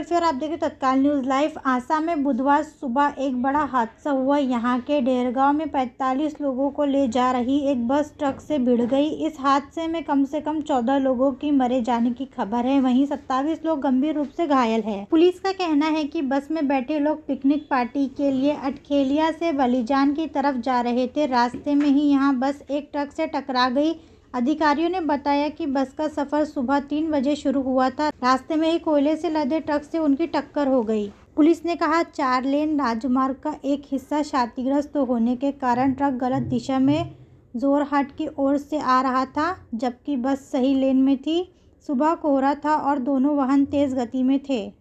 कुल्फी और आप देखें तत्काल न्यूज़ लाइव, आसाम में बुधवार सुबह एक बड़ा हादसा हुआ। यहाँ के डेरगांव में 45 लोगों को ले जा रही एक बस ट्रक से भिड़ गई। इस हादसे में कम से कम 14 लोगों की मरे जाने की खबर है। वहीं 27 लोग गंभीर रूप से घायल हैं। पुलिस का कहना है कि बस में बैठे लोग पिकनिक पार्टी के लिए अटखेलिया से बलिजान की तरफ़ जा रहे थे। रास्ते में ही यहाँ बस एक ट्रक से टकरा गई। अधिकारियों ने बताया कि बस का सफ़र सुबह तीन बजे शुरू हुआ था। रास्ते में ही कोयले से लदे ट्रक से उनकी टक्कर हो गई। पुलिस ने कहा, चार लेन राजमार्ग का एक हिस्सा क्षतिग्रस्त होने के कारण ट्रक गलत दिशा में जोरहाट की ओर से आ रहा था, जबकि बस सही लेन में थी। सुबह कोहरा था और दोनों वाहन तेज गति में थे।